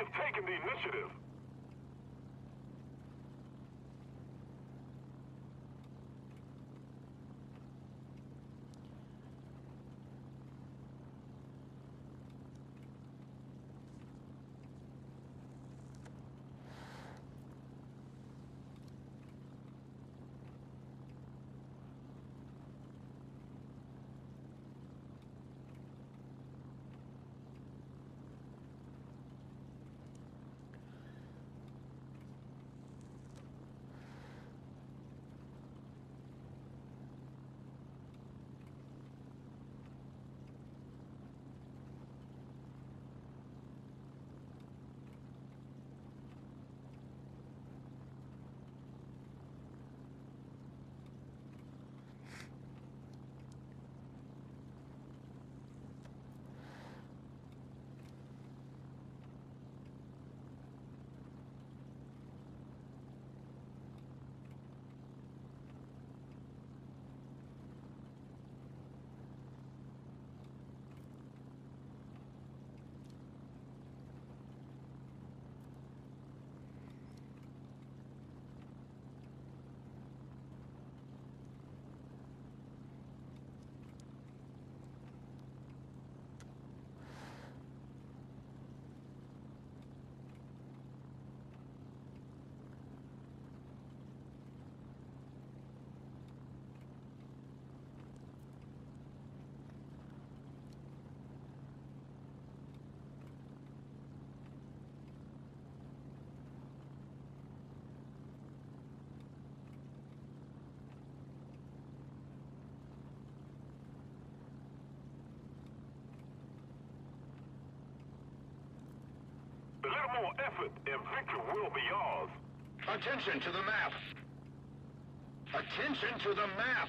have taken the initiative. Little more effort and victory will be. Attention to the map! Attention to the map!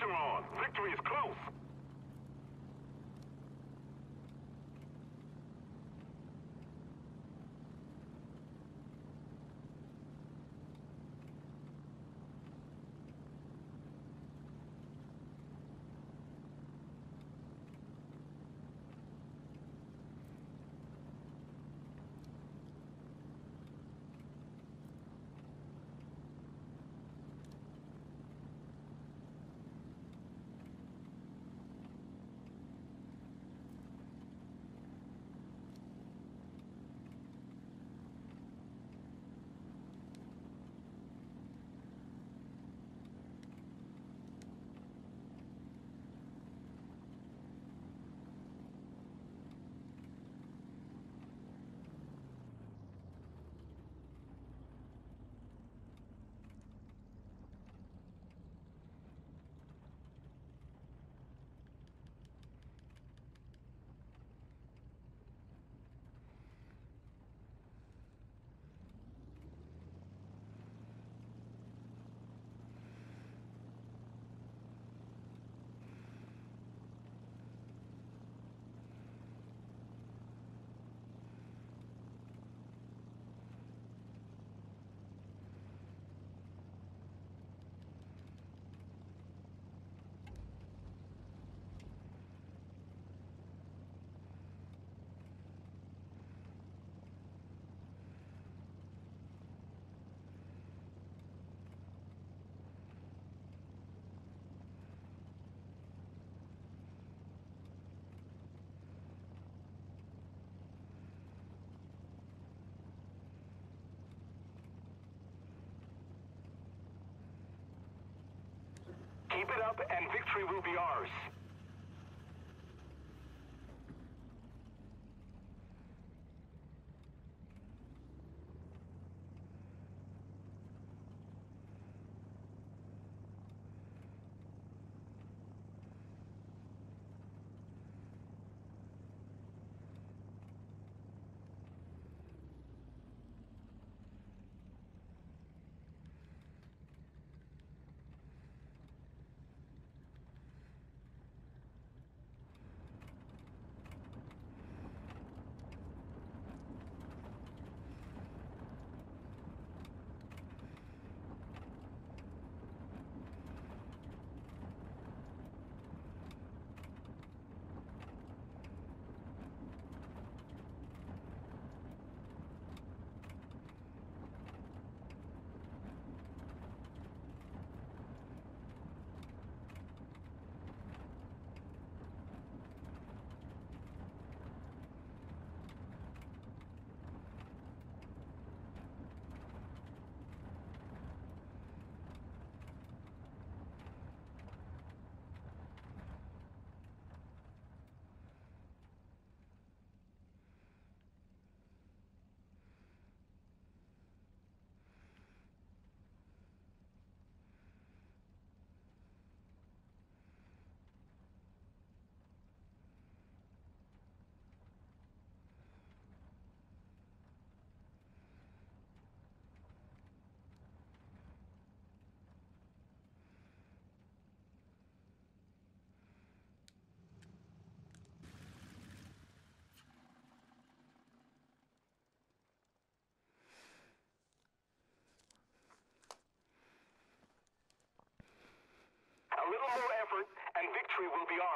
On. Victory is Keep it up and victory will be ours.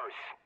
A